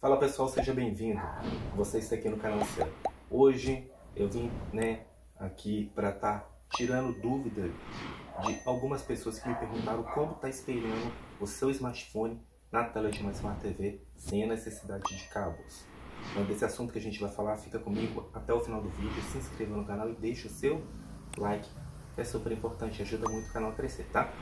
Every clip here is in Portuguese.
Fala pessoal, seja bem-vindo. Você está aqui no canal Céu. Hoje eu vim, né, aqui para estar tá tirando dúvida de algumas pessoas que me perguntaram como está espelhando o seu smartphone na tela de uma Smart TV sem a necessidade de cabos. Então, desse assunto que a gente vai falar, fica comigo até o final do vídeo, se inscreva no canal e deixe o seu like, é super importante, ajuda muito o canal a crescer, tá?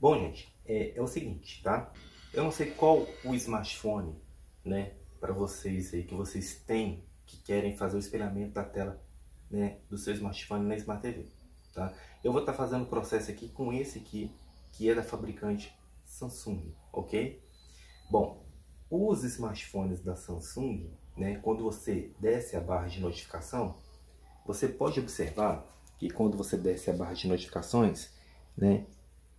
Bom, gente, é, é o seguinte, tá? Eu não sei qual o smartphone né, para vocês aí que vocês têm que querem fazer o espelhamento da tela, né, do seu smartphone na Smart TV, tá? Eu vou estar tá fazendo o processo aqui com esse aqui, que é da fabricante Samsung, ok? Bom, os smartphones da Samsung, né, quando você desce a barra de notificação, você pode observar que quando você desce a barra de notificações, né,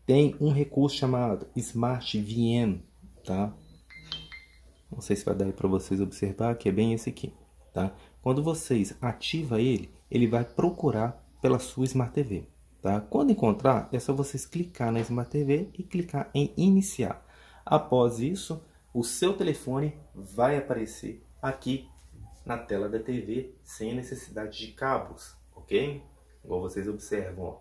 tem um recurso chamado Smart VM, tá? Não sei se vai dar para vocês observar que é bem esse aqui, tá? Quando vocês ativam ele, ele vai procurar pela sua Smart TV, tá? Quando encontrar, é só vocês clicar na Smart TV e clicar em iniciar. Após isso, o seu telefone vai aparecer aqui na tela da TV sem necessidade de cabos, ok? Igual vocês observam, ó.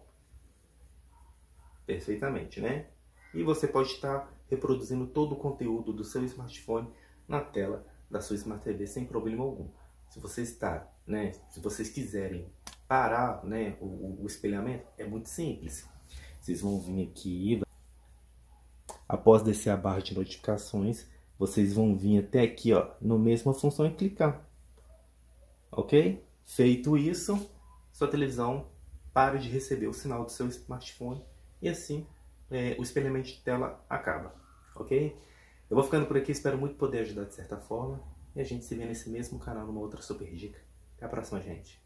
Perfeitamente, né? E você pode estar reproduzindo todo o conteúdo do seu smartphone na tela da sua Smart TV sem problema algum. Se você está, né, se vocês quiserem parar, né, o, o espelhamento, é muito simples. Vocês vão vir aqui, após descer a barra de notificações, vocês vão vir até aqui, ó, no mesma função e clicar. Ok? Feito isso, sua televisão para de receber o sinal do seu smartphone e assim é, o espelhamento de tela acaba. Ok? Eu vou ficando por aqui, espero muito poder ajudar de certa forma. E a gente se vê nesse mesmo canal numa outra super dica. Até a próxima, gente.